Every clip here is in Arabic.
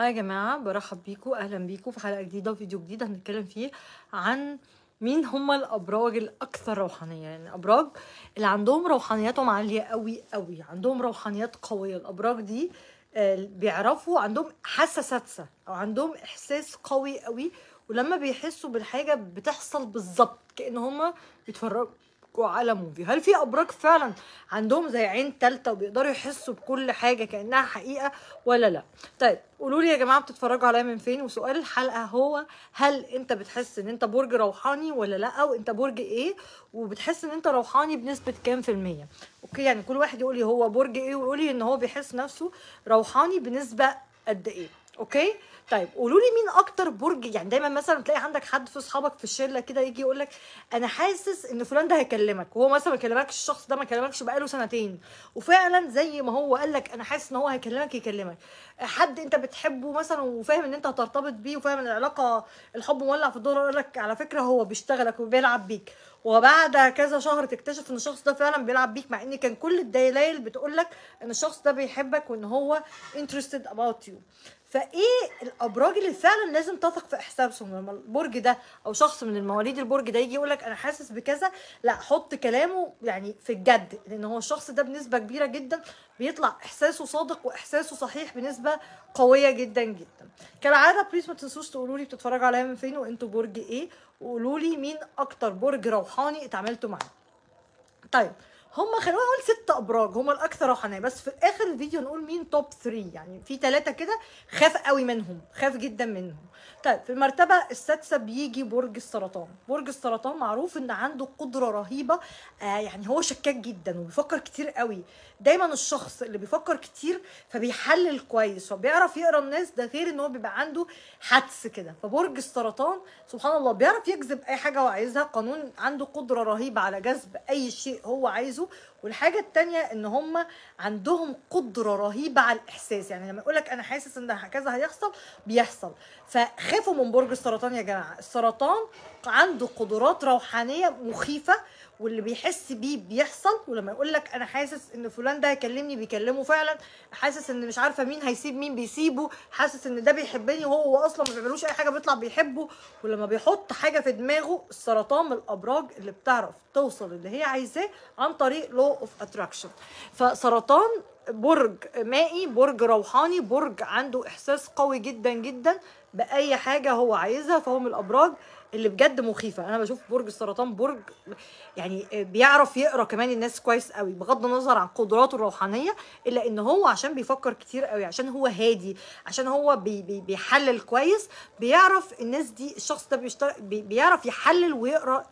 هاي يا جماعة برحب بيكم أهلا بيكم في حلقة جديدة وفيديو جديد هنتكلم فيه عن مين هم الأبراج الأكثر روحانية. يعني الأبراج اللي عندهم روحانياتهم عالية قوي قوي عندهم روحانيات قوية. الأبراج دي آه، بيعرفوا عندهم حاسة سادسة أو عندهم إحساس قوي قوي ولما بيحسوا بالحاجة بتحصل بالظبط كأن هما بيتفرجوا. على موفي هل في أبراج فعلا عندهم زي عين تالتة وبيقدروا يحسوا بكل حاجة كأنها حقيقة ولا لأ؟ طيب قولوا لي يا جماعة بتتفرجوا عليا من فين؟ وسؤال الحلقة هو هل أنت بتحس إن أنت برج روحاني ولا لأ؟ وانت برج إيه؟ وبتحس إن أنت روحاني بنسبة كام في المية؟ okay يعني كل واحد يقول لي هو برج إيه ويقول لي إن هو بيحس نفسه روحاني بنسبة قد إيه؟ okay؟ طيب قولوا لي مين أكتر برج يعني دايما مثلا تلاقي عندك حد في أصحابك في الشلة كده يجي يقول لك أنا حاسس إن فلان ده هيكلمك وهو مثلا ما كلمكش الشخص ده ما كلمكش بقاله سنتين وفعلا زي ما هو قال لك أنا حاسس إن هو هيكلمك يكلمك. حد أنت بتحبه مثلا وفاهم إن أنت هترتبط بيه وفاهم إن العلاقة الحب مولع في الدور يقول لك على فكرة هو بيشتغلك وبيلعب بيك وبعد كذا شهر تكتشف إن الشخص ده فعلا بيلعب بيك مع إن كان كل الدلائل بتقول لك إن الشخص ده بيحبك وإن هو interested about you. فايه الابراج اللي فعلا لازم تثق في احساسهم لما البرج ده أو شخص من المواليد البرج ده يجي يقول لك أنا حاسس بكذا لا حط كلامه يعني في الجد لأن هو الشخص ده بنسبة كبيرة جدا بيطلع إحساسه صادق وإحساسه صحيح بنسبة قوية جدا جدا. كالعادة please ما تنسوش تقولوا لي بتتفرجوا عليا من فين وأنتوا برج إيه؟ وقولوا لي مين أكتر برج روحاني اتعاملتوا معاه. طيب هم خلونا نقول ست أبراج هم الأكثر روحانية. بس في اخر الفيديو نقول مين top 3 يعني في ثلاثة كده خاف قوي منهم خاف جدا منهم. طيب في المرتبة السادسة بيجي برج السرطان. برج السرطان معروف إن عنده قدرة رهيبة آه يعني هو شكاك جدا وبيفكر كتير قوي. دايما الشخص اللي بيفكر كتير فبيحلل كويس فبيعرف يقرأ الناس ده غير إن هو بيبقى عنده حدس كده. فبرج السرطان سبحان الله بيعرف يجذب أي حاجة هو عايزها. قانون عنده قدرة رهيبة على جذب أي شيء هو عايزه. والحاجة التانية إن هم عندهم قدرة رهيبة على الإحساس. يعني لما يقول لك أنا حاسس إن كذا هيحصل بيحصل. فخافوا من برج السرطان يا جماعة. السرطان عنده قدرات روحانية مخيفة واللي بيحس بيه بيحصل. ولما يقول لك أنا حاسس إن فلان ده هيكلمني بيكلمه فعلا حاسس إن مش عارفة مين هيسيب مين بيسيبه حاسس إن ده بيحبني وهو هو أصلا ما بيعملوش أي حاجة بيطلع بيحبه. ولما بيحط حاجة في دماغه السرطان من الأبراج اللي بتعرف توصل اللي هي عايزاه عن طريق law of attraction فسرطان برج مائي برج روحاني برج عنده إحساس قوي جدا جدا بأي حاجة هو عايزها فهو من الأبراج اللي بجد مخيفة. أنا بشوف برج السرطان برج يعني بيعرف يقرأ كمان الناس كويس قوي بغض النظر عن قدراته الروحانية إلا إن هو عشان بيفكر كتير قوي عشان هو هادي عشان هو بي بي بيحلل كويس بيعرف الناس دي الشخص ده بيشتغل بي بيعرف يحلل ويقرأ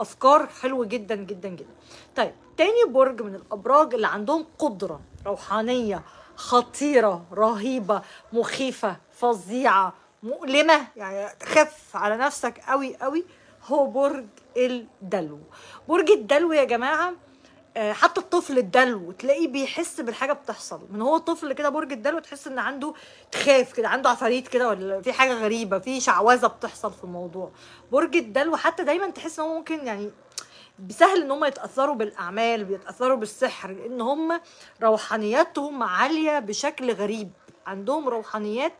أفكار حلوة جدا جدا جدا. طيب تاني برج من الأبراج اللي عندهم قدرة روحانية خطيرة رهيبة مخيفة فظيعة مؤلمة. يعني خف على نفسك قوي قوي هو برج الدلو. برج الدلو يا جماعة آه، حتى الطفل الدلو تلاقيه بيحس بالحاجة بتحصل. من هو طفل كده برج الدلو تحس إن عنده تخاف كده عنده عفاريت كده ولا في حاجة غريبة في شعوذة بتحصل في الموضوع. برج الدلو حتى دايما تحس إن هو ممكن يعني سهل إن هم يتأثروا بالأعمال بيتأثروا بالسحر لأن هم روحانياتهم عالية بشكل غريب. عندهم روحانيات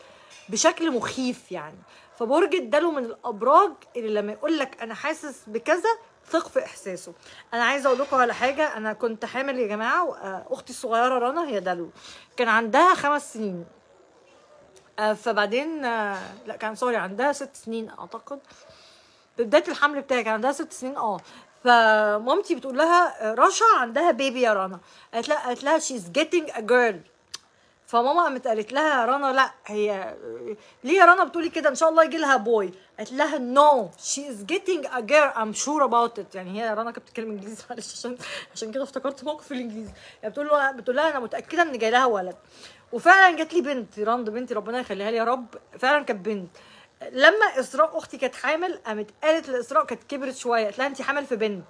بشكل مخيف يعني. فبرج الدلو من الأبراج اللي لما يقول لك أنا حاسس بكذا ثق في إحساسه. أنا عايزه أقول لكم على حاجة أنا كنت حامل يا جماعة وأختي الصغيرة رنا هي دلو كان عندها خمس سنين. آه، فبعدين آه، لا كان سوري عندها ست سنين أعتقد. بداية الحمل بتاعي كان عندها ست سنين آه. فمامتي بتقول لها آه، رشا عندها baby يا رنا. قالت لها قالت لها she's getting a girl. فماما قامت قالت لها يا رنا لا هي ليه يا رنا بتقولي كده؟ إن شاء الله يجي لها boy قالت لها no she is getting a girl I'm sure about it يعني هي رنا كانت بتتكلم إنجليزي معلش عشان عشان كده افتكرت موقف الإنجليزي. يعني بتقول له بتقول لها أنا متأكدة إن جاي لها ولد. وفعلا جات لي بنت رند بنتي ربنا يخليها لي يا رب. فعلا كانت بنت. لما إسراء أختي كانت حامل قامت قالت لإسراء كانت كبرت شوية قالت لها انت حامل في بنت.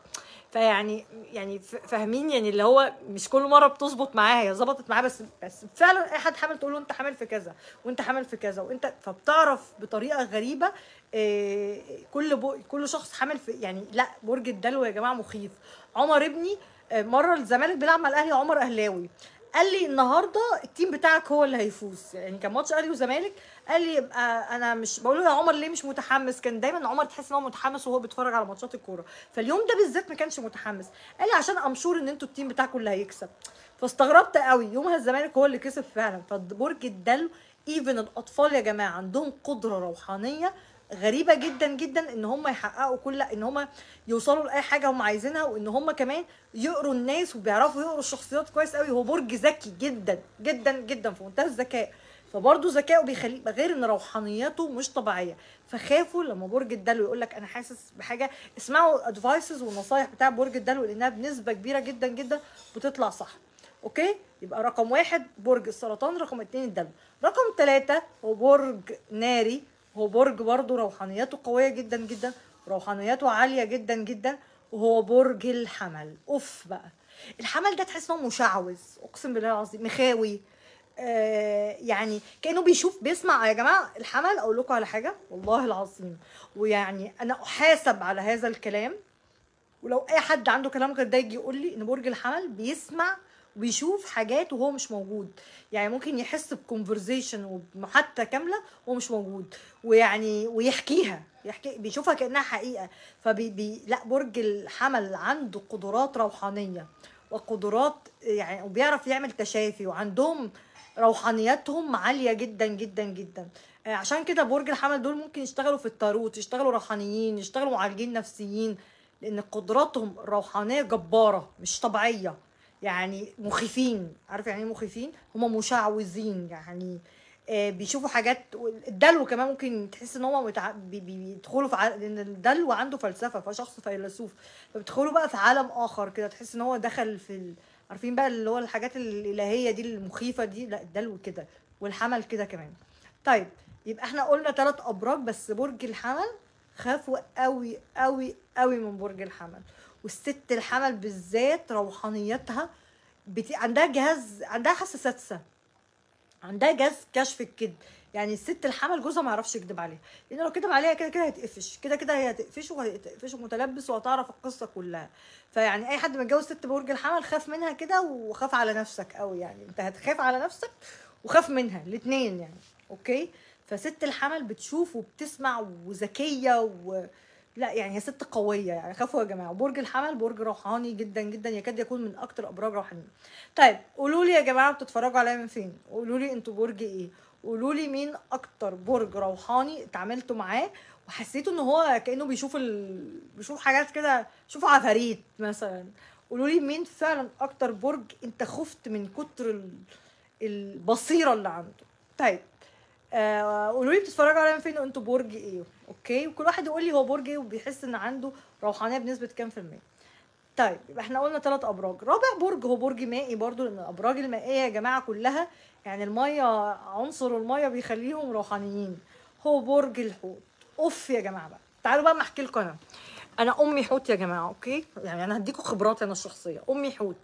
فيعني يعني فاهمين؟ يعني اللي هو مش كل مرة بتظبط معاها هي ظبطت معاه بس بس فعلا أي حد حامل تقول له أنت حامل في كذا وأنت حامل في كذا وأنت فبتعرف بطريقة غريبة إيه، كل كل شخص حامل في يعني لا برج الدلو يا جماعة مخيف. عمر ابني آه، مرة الزمالك بيلعب مع الأهلي عمر أهلاوي. قال لي النهارده ال team بتاعك هو اللي هيفوز. يعني كان ماتش أهلي وزمالك. قال لي يبقى أنا مش بقول له يا عمر ليه مش متحمس؟ كان دايما عمر تحس إن هو متحمس وهو بيتفرج على ماتشات الكورة. فاليوم ده بالذات ما كانش متحمس. قال لي عشان I'm sure إن أنتوا ال team بتاعكم اللي هيكسب. فاستغربت قوي. يومها الزمالك هو اللي كسب فعلا. فبرج الدلو even الأطفال يا جماعة عندهم قدرة روحانية غريبة جدا جدا إن هم يحققوا كل إن هم يوصلوا لأي حاجة هم عايزينها وإن هم كمان يقروا الناس وبيعرفوا يقروا الشخصيات كويس قوي. هو برج ذكي جدا جدا جدا في منتهى الذكاء. فبرضه ذكائه بيخليه غير إن روحانيته مش طبيعية. فخافوا لما برج الدلو يقول لك أنا حاسس بحاجة. اسمعوا advices والنصايح بتاع برج الدلو لأنها بنسبة كبيرة جدا جدا بتطلع صح. أوكي؟ يبقى رقم واحد برج السرطان رقم اتنين الدلو. رقم ثلاثة هو برج ناري هو برج برضه روحانياته قوية جدا جدا روحانياته عالية جدا جدا وهو برج الحمل. أوف بقى. الحمل ده تحس انه مشعوذ أقسم بالله العظيم مخاوي. آه يعني كأنه بيشوف بيسمع يا جماعة الحمل؟ أقول لكم على حاجة والله العظيم. ويعني أنا أحاسب على هذا الكلام. ولو أي حد عنده كلام غير ده يجي يقول لي إن برج الحمل بيسمع وبيشوف حاجات وهو مش موجود. يعني ممكن يحس ب conversation ومحادثة كاملة وهو مش موجود. ويعني ويحكيها. يحكي بيشوفها كأنها حقيقة. فبي بي لا برج الحمل عنده قدرات روحانية. وقدرات يعني وبيعرف يعمل تشافي. وعندهم روحانياتهم عالية جدا جدا جدا. آه، عشان كده برج الحمل دول ممكن يشتغلوا في التاروت يشتغلوا روحانيين يشتغلوا معالجين نفسيين. لأن قدراتهم الروحانية جبارة مش طبيعية. يعني مخيفين. عارف يعني إيه مخيفين؟ هم مشعوذين يعني آه بيشوفوا حاجات الدلو كمان ممكن تحس إن هم متع... بي... بيدخلوا في ع... لأن الدلو عنده فلسفة فشخص فيلسوف. فبيدخلوا بقى في عالم آخر كده تحس إن هو دخل في ال... عارفين بقى اللي هو الحاجات الإلهية دي المخيفة دي؟ لأ الدلو كده والحمل كده كمان. طيب يبقى إحنا قلنا ثلاث أبراج بس برج الحمل خافوا قوي قوي قوي من برج الحمل. والست الحمل بالذات روحانيتها بت... عندها جهاز عندها حاسه سادسه عندها جهاز كشف الكذب. يعني الست الحمل جوزها ما يعرفش يكذب عليها. لأن لو كذب عليها كده كده هتقفش كده كده هي هتقفش وهتقفش متلبس وهتعرف القصة كلها. فيعني أي حد متجوز ست برج الحمل خاف منها كده وخاف على نفسك قوي يعني. أنت هتخاف على نفسك وخاف منها. الاثنين يعني. أوكي؟ فست الحمل بتشوف وبتسمع وذكية و... لا يعني هي ست قوية يعني خافوا يا جماعة. برج الحمل برج روحاني جدا جدا يكاد يكون من أكتر أبراج روحانيه طيب قولوا لي يا جماعة بتتفرجوا عليا من فين؟ قولوا لي أنتوا برج إيه؟ قولوا لي مين أكتر برج روحاني اتعاملتوا معاه وحسيتوا إن هو كأنه بيشوف ال... بيشوف حاجات كده شوف عفاريت مثلا. قولوا لي مين فعلا أكتر برج أنت خفت من كتر ال... البصيرة اللي عنده؟ طيب قولوا لي بتتفرجوا عليا فين وانتوا برج إيه؟ أوكي؟ وكل واحد يقول لي هو برج إيه وبيحس إن عنده روحانية بنسبة كام في المية. طيب يبقى إحنا قلنا ثلاث أبراج. رابع برج هو برج مائي برضو لأن الأبراج المائية يا جماعة كلها يعني المية عنصر المية بيخليهم روحانيين. هو برج الحوت. أوف يا جماعة بقى. تعالوا بقى ما احكي لكم أنا. أنا أمي حوت يا جماعة أوكي؟ يعني أنا هديكم خبراتي أنا الشخصية. أمي حوت.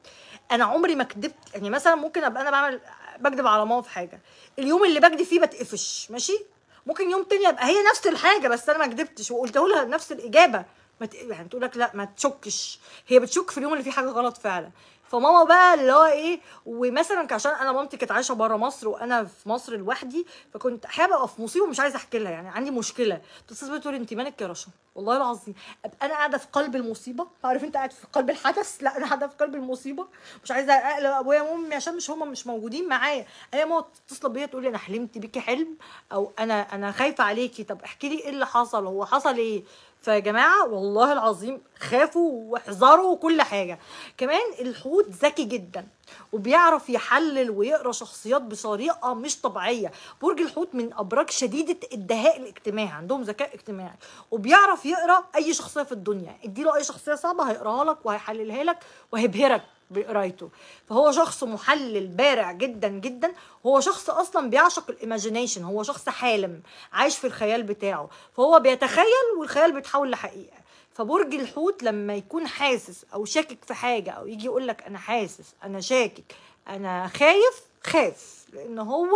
أنا عمري ما كدبت يعني مثلا ممكن أبقى أنا بعمل بكدب على ماما في حاجة. اليوم اللي بكدب فيه بتقفش ماشي؟ ممكن يوم تاني ابقى هي نفس الحاجة بس أنا ما كدبتش وقلت لها نفس الإجابة. ما. يعني تقول لك لا ما تشكش. هي بتشك في اليوم اللي فيه حاجة غلط فعلا. فماما بقى اللي هو إيه ومثلا عشان أنا مامتي كانت عايشة بره مصر وأنا في مصر لوحدي فكنت أحيانا أبقى في مصيبة ومش عايزة أحكي لها يعني عندي مشكلة. تتصل تقول انت مالك يا رشا؟ والله العظيم أبقى أنا قاعدة في قلب المصيبة. عارف أنت قاعد في قلب الحدث؟ لا أنا قاعدة في قلب المصيبة. مش عايزة أقلق أبويا وامي عشان مش هم مش موجودين معايا. أنا ماما تتصل بيا تقول لي أنا حلمت بيكي حلم. أو أنا أنا خايفة عليكي طب احكي لي إيه اللي حصل؟ هو حصل إيه؟ فيا جماعة والله العظيم خافوا واحذروا وكل حاجة. كمان الحوت ذكي جدا وبيعرف يحلل ويقرأ شخصيات بطريقة مش طبيعية. برج الحوت من أبراج شديدة الدهاء الاجتماعي عندهم ذكاء اجتماعي. وبيعرف يقرأ أي شخصية في الدنيا. اديله أي شخصية صعبة هيقراها لك وهيحللها لك وهيبهرك. بقرايته. فهو شخص محلل بارع جدا جدا. هو شخص أصلا بيعشق ال imagination هو شخص حالم عايش في الخيال بتاعه. فهو بيتخيل والخيال بيتحول لحقيقة. فبرج الحوت لما يكون حاسس أو شاكك في حاجة أو يجي يقول لك أنا حاسس أنا شاكك أنا خايف خاف. لأن هو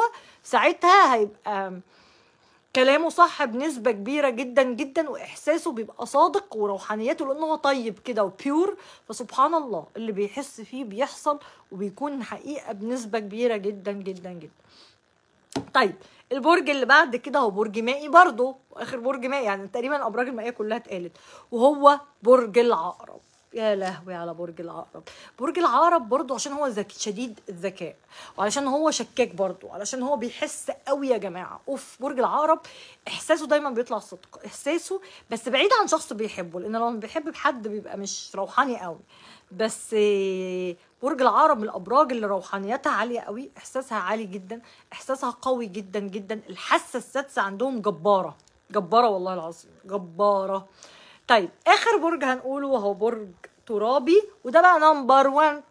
ساعتها هيبقى كلامه صح بنسبة كبيرة جدا جدا وإحساسه بيبقى صادق وروحانيته لأنه هو طيب كده وبيور فسبحان الله اللي بيحس فيه بيحصل وبيكون حقيقة بنسبة كبيرة جدا جدا جدا. طيب البرج اللي بعد كده هو برج مائي برضه وآخر برج مائي يعني تقريبا الابراج المائية كلها اتقالت وهو برج العقرب. يا لهوي على برج العقرب برج العقرب برضه عشان هو ذكي شديد الذكاء وعلشان هو شكاك برضه علشان هو بيحس قوي يا جماعة. أوف برج العقرب إحساسه دايما بيطلع صدق إحساسه بس بعيد عن شخص بيحبه لأن لو بيحب حد بيبقى مش روحاني قوي. بس برج العقرب من الأبراج اللي روحانيتها عالية قوي إحساسها عالي جدا إحساسها قوي جدا جدا. الحاسة السادسة عندهم جبارة. جبارة والله العظيم. جبارة. طيب آخر برج هنقوله وهو برج ترابي وده بقى نمبر 1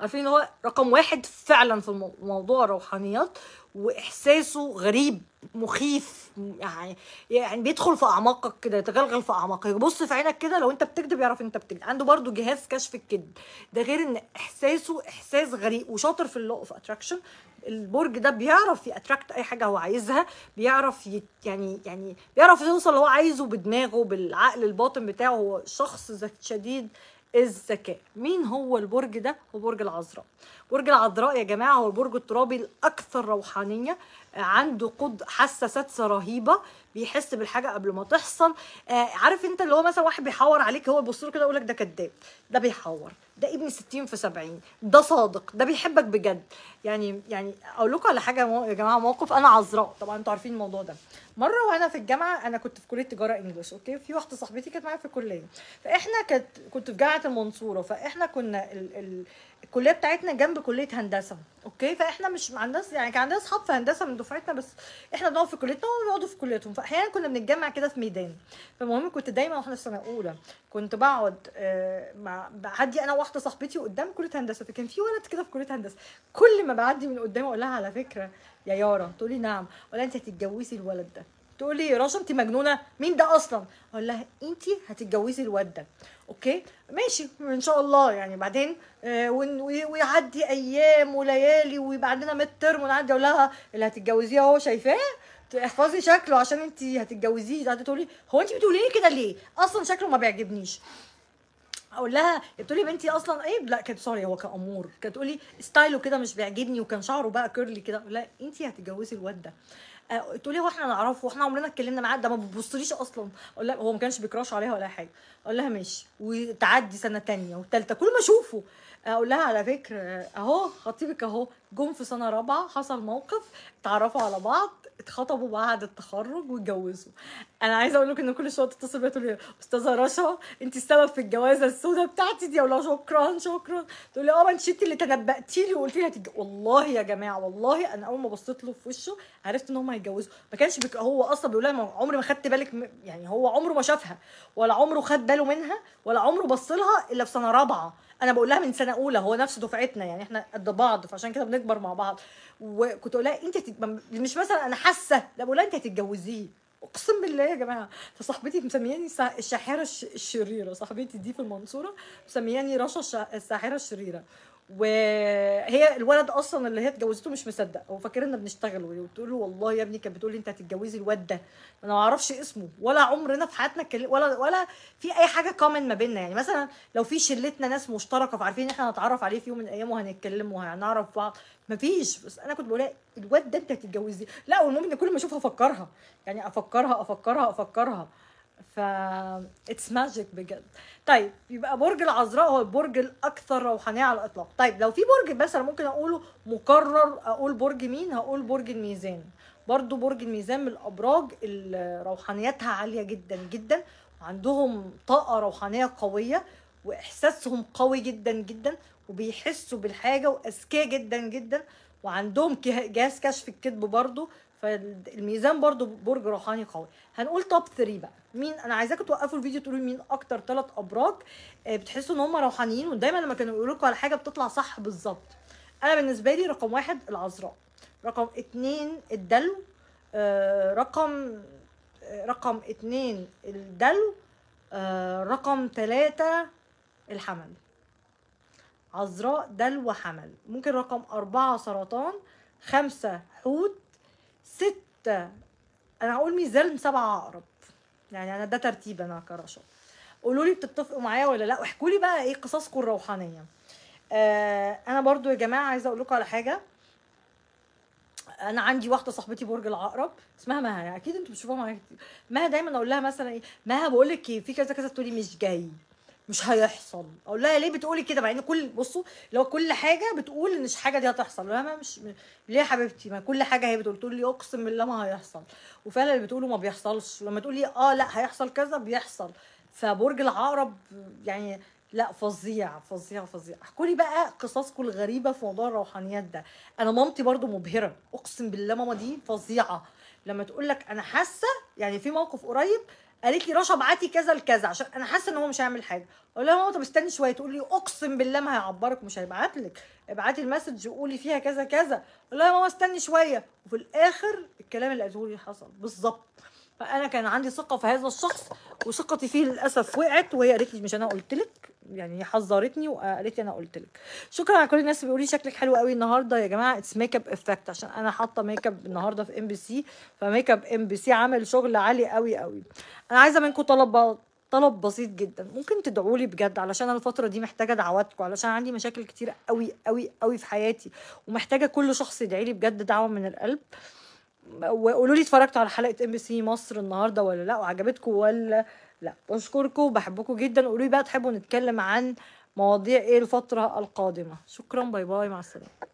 عارفين هو رقم واحد فعلا في موضوع الروحانيات وإحساسه غريب مخيف يعني يعني بيدخل في أعماقك كده يتغلغل في أعماقك. يبص في عينك كده لو أنت بتكذب يعرف أنت بتكذب. عنده برضو جهاز كشف الكذب. ده غير إن إحساسه إحساس غريب وشاطر في ال law of attraction البرج ده بيعرف ي attract أي حاجة هو عايزها بيعرف يعني يعني بيعرف يوصل اللي هو عايزه بدماغه بالعقل الباطن بتاعه هو شخص شديد الذكاء. مين هو البرج ده؟ هو برج العذراء. برج العذراء يا جماعة هو البرج الترابي الأكثر روحانية عنده قد حاسه سادسه رهيبة بيحس بالحاجة قبل ما تحصل. آه عارف انت اللي هو مثلا واحد بيحور عليك هو يبص له كده يقول لك ده كذاب ده بيحور ده ابن 60 في 70 ده صادق ده بيحبك بجد. يعني يعني أقول لكم على حاجة يا جماعة موقف أنا عذراء. طبعا أنتوا عارفين الموضوع ده. مرة وأنا في الجامعة أنا كنت في كلية تجارة English أوكي؟ في واحدة صاحبتي كانت معايا في الكلية. فإحنا كانت كنت في جامعة المنصورة فإحنا كنا ال... ال... الكلية بتاعتنا جنب كلية هندسة أوكي؟ فإحنا مش الناس يعني كان عندنا أصحاب في هندسة من دفعتنا بس إحنا بنقعد في كليتنا وهم بيقعدوا في كليتهم. فاحيانا كنا بنتجمع كده في ميدان. فالمهم كنت دايما وإحنا في سنة أولى كنت بقعد آه، مع بعدي أنا واحدة صاحبتي قدام كلية هندسة. فكان في ولد كده في كلية هندسة كل ما بعدي من قدامه أقول لها على فكرة يا يارا. تقولي نعم. ولا أنت هتتجوزي الولد ده. تقول لي رشا أنت مجنونة؟ مين ده أصلا؟ أقول لها أنت هتتجوزي الواد ده. أوكي؟ ماشي. إن شاء الله يعني بعدين آه ويعدي أيام وليالي ويبقى عندنا midterm ونعدي. أقول لها اللي هتتجوزيه اهو شايفاه؟ احفظي شكله عشان انت هتتجوزيه قعدت تقولي هو انت بتقولي لي كده ليه؟ أصلا شكله ما بيعجبنيش. أقول لها بتقولي بنتي أصلا إيه؟ لا كانت sorry هو كان امور. كانت تقولي style ه كده مش بيعجبني وكان شعره بقى curly كده. لها انت هتتجوزي الواد ده. آه، تقولي هو إحنا نعرفه وإحنا عمرنا اتكلمنا معاه ده ما بتبصليش أصلا. أقول لها هو ما كانش بيكراش عليها ولا حاجة. أقول لها ماشي وتعدي سنة تانية وثالثه كل ما اشوفه. أقول لها على فكرة أهو خطيبك أهو جم في سنة رابعة حصل موقف اتعرفوا على بعض اتخطبوا بعد التخرج واتجوزوا. أنا عايزة أقول لك إن كل شوية تتصل بيا تقول لي أستاذة رشا أنت السبب في الجوازة السوداء بتاعتي دي؟ أقول لها شكرا شكرا. تقول لي آه ما أنت اللي تنبأتي لي وقلتي لي هتتج... والله يا جماعة والله أنا أول ما بصيت له في وشه عرفت إن هم هيتجوزوا. ما كانش بك... هو أصلا بيقول لها عمري ما خدت بالك م... يعني هو عمره ما شافها ولا عمره خد باله منها ولا عمره بص لها إلا في سنة رابعة. أنا بقول لها من سنة أولى هو نفس دفعتنا يعني إحنا قد بعض فعشان كده بنكبر مع بعض وكنت أقول لها انت. مش مثلا أنا حاسة لا بقول لها انت هتتجوزيه أقسم بالله يا جماعة فصاحبتي مسمياني الشاحرة الش- الشريرة صاحبتي دي في المنصورة مسمياني رشا الساحرة الشريرة وهي الولد أصلا اللي هي اتجوزته مش مصدق. هو فاكر إن بنشتغل وقلت له والله يا ابني كانت بتقول لي أنت هتتجوزي الواد ده. أنا ما أعرفش اسمه. ولا عمرنا في حياتنا ولا ولا في أي حاجة common ما بيننا. يعني مثلا لو في شلتنا ناس مشتركة فعارفين ان إحنا هنتعرف عليه في يوم من الأيام وهنتكلم وهنعرف بعض. مفيش بس أنا كنت بقول الواد ده أنت هتتجوزيه لا والمهم إن كل ما أشوفها أفكرها. يعني أفكرها أفكرها أفكرها. ف it's magic بجد. طيب يبقى برج العذراء هو البرج الأكثر روحانية على الإطلاق. طيب لو في برج مثلا ممكن أقوله مكرر أقول برج مين؟ هقول برج الميزان. برضو برج الميزان من الأبراج اللي روحانيتها عالية جدا جدا وعندهم طاقة روحانية قوية وإحساسهم قوي جدا جدا وبيحسوا بالحاجة وأذكياء جدا جدا وعندهم جهاز كشف الكذب برضو. فالميزان برضو برج روحاني قوي. هنقول توب 3 بقى. مين؟ أنا عايزاكم توقفوا الفيديو تقولوا مين أكتر ثلاث أبراج آه، بتحسوا إن هم روحانيين ودايما لما كانوا يقولوا لكم على حاجة بتطلع صح بالظبط. أنا بالنسبة لي رقم واحد العذراء. رقم اتنين الدلو آه، رقم آه، رقم اتنين الدلو رقم ثلاثة الحمل. عذراء دلو حمل. ممكن رقم أربعة سرطان خمسة حوت ستة. أنا هقول ميزان سبعة عقرب يعني أنا ده ترتيب أنا كرشا. قولوا لي بتتفقوا معايا ولا لأ؟ واحكوا لي بقى إيه قصصكم الروحانية. آه أنا برضو يا جماعة عايزة أقول لكم على حاجة. أنا عندي واحدة صاحبتي برج العقرب. اسمها مها. يعني أكيد أنتوا بتشوفوها معايا كتير. مها دايما أقول لها مثلا إيه؟ مها بقول لك إيه؟ في كذا كذا تقولي مش جاي. مش هيحصل. أقول لها ليه بتقولي كده؟ مع إن كل بصوا لو كل حاجة بتقول إن مش حاجة دي هتحصل. ما مش ليه يا حبيبتي؟ ما كل حاجة هي بتقول. تقول لي أقسم بالله ما هيحصل. وفعلا اللي بتقوله ما بيحصلش. لما تقولي آه لا هيحصل كذا بيحصل. فبرج العقرب يعني لا فظيع فظيع فظيع. احكوا لي بقى قصصكم الغريبة في موضوع الروحانيات ده. أنا مامتي برضو مبهرة. أقسم بالله ماما دي فظيعة. لما تقول لك أنا حاسة يعني في موقف قريب قالت لي رشا ابعتي كذا لكذا عشان أنا حاسة إن هو مش هيعمل حاجة. أقول لها ماما طب استني شوية تقول لي أقسم بالله ما هيعبرك مش هيبعت لك. ابعتي ال message وقولي فيها كذا كذا. أقول لها ماما استني شوية. وفي الآخر الكلام اللي قالته لي حصل. بالظبط. فأنا كان عندي ثقة في هذا الشخص وثقتي فيه للأسف وقعت وهي قالت لي مش أنا قلت لك. يعني حذرتني وقالت لي أنا قلت لك. شكرا على كل الناس اللي بيقولوا لي شكلك حلو قوي النهارده يا جماعة. It's makeup effect عشان أنا حاطة ميك اب النهارده في ام بي سي فميك اب ام بي سي عامل شغل عالي قوي قوي. أنا عايزة منكم طلب طلب بسيط جدا. ممكن تدعوا لي بجد علشان أنا الفترة دي محتاجة دعواتكم علشان عندي مشاكل كتير قوي قوي قوي في حياتي. ومحتاجة كل شخص يدعي لي بجد دعوة من القلب. وقولوا لي اتفرجتوا على حلقة MBC مصر النهارده ولا لأ؟ وعجبتكم ولا لا بشكركم بحبكم جدا. قولوا بقى تحبوا نتكلم عن مواضيع إيه الفترة القادمة. شكرا. bye bye. مع السلامة.